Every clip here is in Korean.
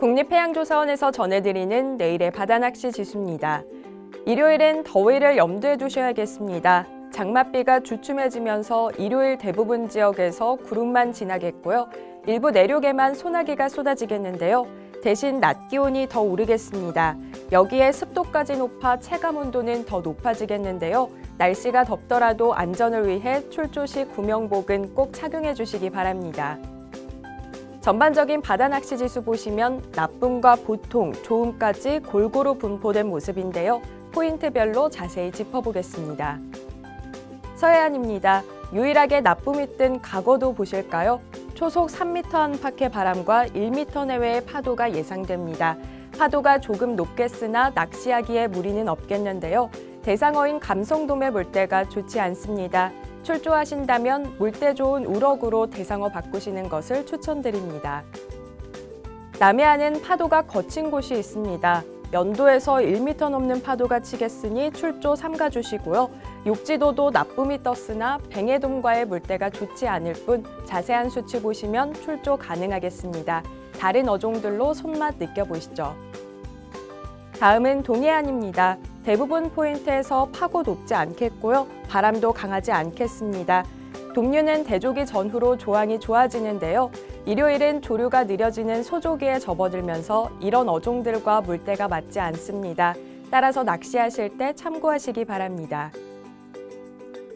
국립해양조사원에서 전해드리는 내일의 바다낚시 지수입니다. 일요일은 더위를 염두에 두셔야겠습니다. 장맛비가 주춤해지면서 일요일 대부분 지역에서 구름만 지나겠고요. 일부 내륙에만 소나기가 쏟아지겠는데요. 대신 낮 기온이 더 오르겠습니다. 여기에 습도까지 높아 체감 온도는 더 높아지겠는데요. 날씨가 덥더라도 안전을 위해 출조 시 구명복은 꼭 착용해 주시기 바랍니다. 전반적인 바다 낚시 지수 보시면 나쁨과 보통, 좋음까지 골고루 분포된 모습인데요. 포인트별로 자세히 짚어보겠습니다. 서해안입니다. 유일하게 나쁨이 뜬 각오도 보실까요? 초속 3m 안팎의 바람과 1m 내외의 파도가 예상됩니다. 파도가 조금 높겠으나 낚시하기에 무리는 없겠는데요. 대상어인 감성돔의 물때가 좋지 않습니다. 출조하신다면 물때 좋은 우럭으로 대상어 바꾸시는 것을 추천드립니다. 남해안은 파도가 거친 곳이 있습니다. 연도에서 1m 넘는 파도가 치겠으니 출조 삼가주시고요. 욕지도도 나쁨이 떴으나 뱅해돔과의 물때가 좋지 않을 뿐 자세한 수치 보시면 출조 가능하겠습니다. 다른 어종들로 손맛 느껴보시죠. 다음은 동해안입니다. 대부분 포인트에서 파고 높지 않겠고요. 바람도 강하지 않겠습니다. 동류는 대조기 전후로 조항이 좋아지는데요. 일요일은 조류가 느려지는 소조기에 접어들면서 이런 어종들과 물때가 맞지 않습니다. 따라서 낚시하실 때 참고하시기 바랍니다.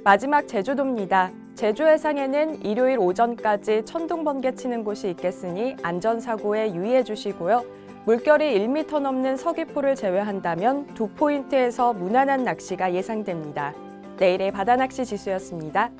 마지막 제주도입니다. 제주 해상에는 일요일 오전까지 천둥 번개 치는 곳이 있겠으니 안전사고에 유의해 주시고요. 물결이 1m 넘는 서귀포를 제외한다면 두 포인트에서 무난한 낚시가 예상됩니다. 내일의 바다낚시 지수였습니다.